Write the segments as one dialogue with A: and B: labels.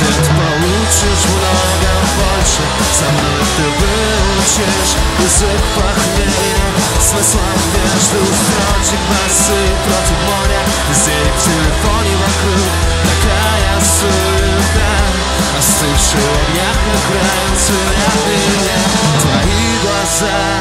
A: Значит, получишь много больше? Со мной ты выучишь язык похмелья. Смысла между строчек басы против моря. Везде в телефоне вокруг такая суета. Остывшего дня как раньше для меня Твои глаза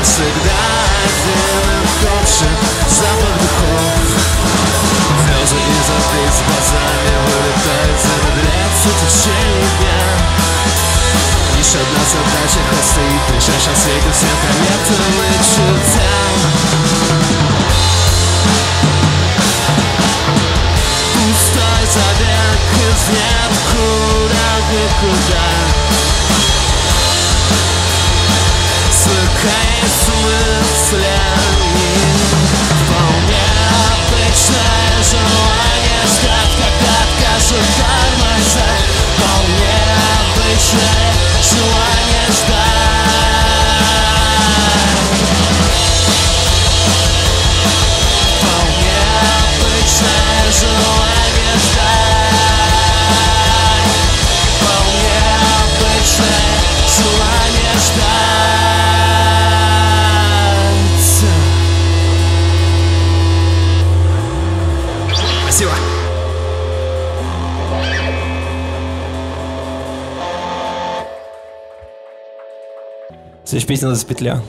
A: навсегда один же Запах духов Звезды из орбит с глазами Вылетают, замедляется течение дня Лишь одна задача хоть стоит В ближайшем свете всем кометам и чудам Пустой забег из ниоткуда никуда Свыкая с
B: Следующая песня называется «Петля».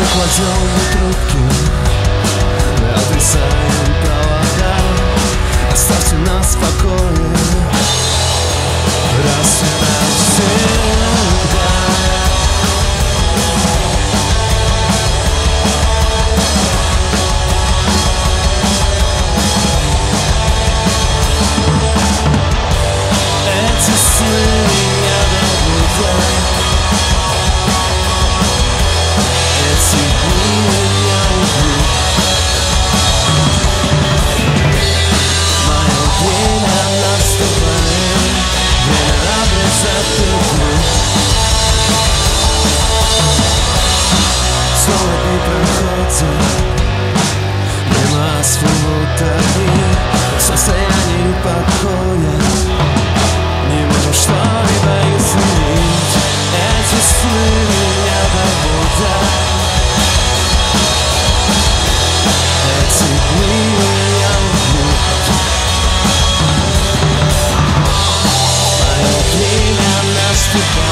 A: Nakładzony trupkiem Odrysają bałagan A stawcie na spokoju Raz, raz, see Goodbye.